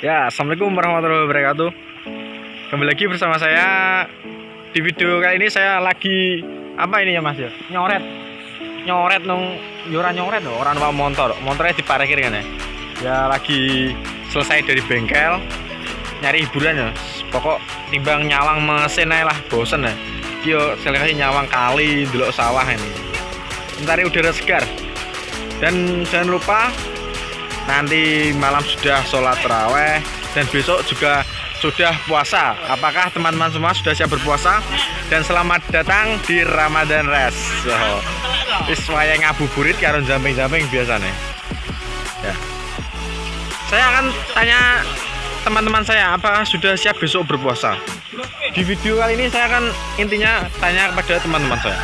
Ya, Assalamualaikum warahmatullahi wabarakatuh. Kembali lagi bersama saya. Di video kali ini saya lagi Apa ini ya mas ya? Nyoret. Nyoret nung Yura nyoret loh Orang bawa motor Motornya diparkir kan ya? Ya lagi selesai dari bengkel Nyari hiburan ya. Pokok timbang nyawang mesin aja lah Bosen ya. Yo selesai nyawang kali Dulu sawah ini. Mencari udara segar. Dan jangan lupa nanti malam sudah sholat terawih dan besok juga sudah puasa. Apakah teman-teman semua sudah siap berpuasa? Dan selamat datang di Ramadan Rest. So, wis wayang ngabuburit karo jamping-jamping biasanya ya. Saya akan tanya teman-teman saya apakah sudah siap besok berpuasa? Di video kali ini saya akan intinya tanya kepada teman-teman saya.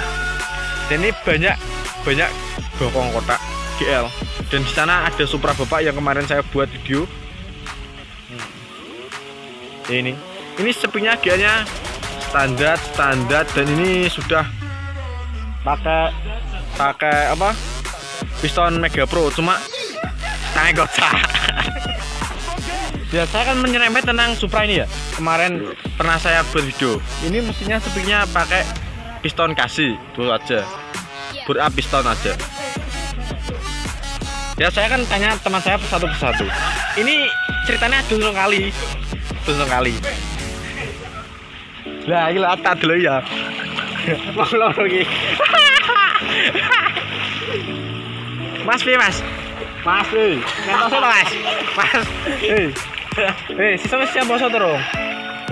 Dan ini banyak banyak bokong kotak GL dan di sana ada Supra Bapak yang kemarin saya buat video. Ini. Ini sepinya GL-nya standar standar dan ini sudah pakai pakai apa? Piston Mega Pro cuma tangan ya saya akan menyerempet tentang Supra ini ya. Kemarin pernah saya buat video. Ini mestinya sepinya pakai piston kasih itu aja. Bur piston aja ya saya kan tanya teman saya satu persatu ini ceritanya dulu kali. Dulu kali. Lah ini lata dulu ya. Mau lagi mas pi mas? Mas pi ngentos itu mas. Mas. Eh eh sisa siap bosok terus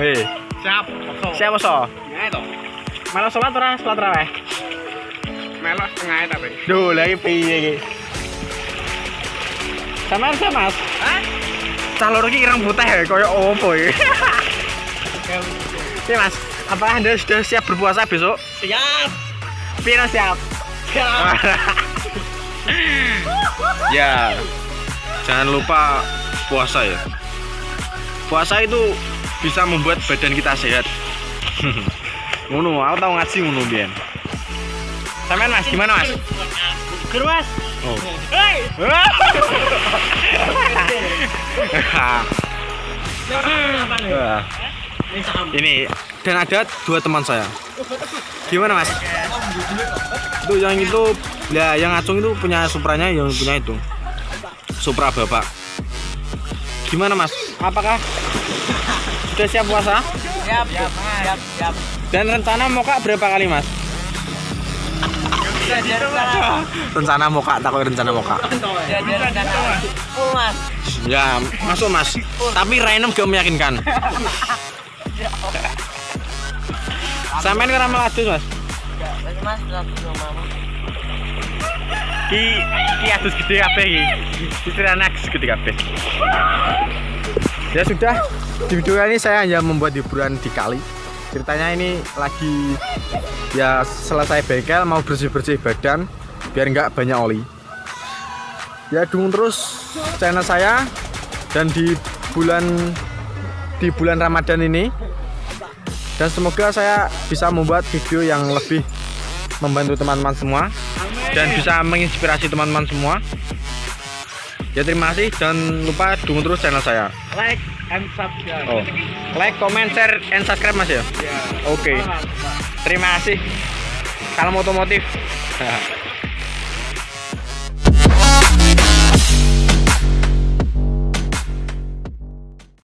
eh. Siap. siap bosok Ngae to. malah sholat ora? Sholat raweh Melok ngae tapi. Duh, lagi piye iki? Samar sih, Mas. Hah? Cah loro iki ireng putih ya, koyo opo iki? Oke, Mas. Apa Anda sudah siap berpuasa besok? Siap. Pira siap? Siap. ya. Jangan lupa puasa ya. Puasa itu bisa membuat badan kita sehat. ngono, aku tahu ngaji ngono biyen. Sampean Mas, gimana Mas? Ger Mas. Oh. Hei. Ini dan ada dua teman saya. Gimana mas? Itu yang itu, ya yang ngacung itu punya Supranya, yang punya itu Supra bapak. Gimana mas? Apakah sudah siap puasa? Siap, siap, siap, siap. Dan rencana moka berapa kali mas? Rencana. Moka, takut rencana moka. Rencana. Ya masuk mas. Tapi Rainem gak meyakinkan. Sampai ini ramal adus mas. Ki ki adus gede kabeh iki. Pikiran adus gede kabeh. Ya sudah, di video kali ini saya hanya membuat hiburan di kali. Ceritanya ini lagi ya selesai bengkel mau bersih-bersih badan biar nggak banyak oli. Ya dukung terus channel saya dan di bulan di bulan Ramadan ini. Dan semoga saya bisa membuat video yang lebih membantu teman-teman semua dan bisa menginspirasi teman-teman semua. Ya terima kasih dan lupa dukung terus channel saya. Like and subscribe. oh. Like comment share and subscribe mas ya? Ya. oke. Terima kasih. Salam otomotif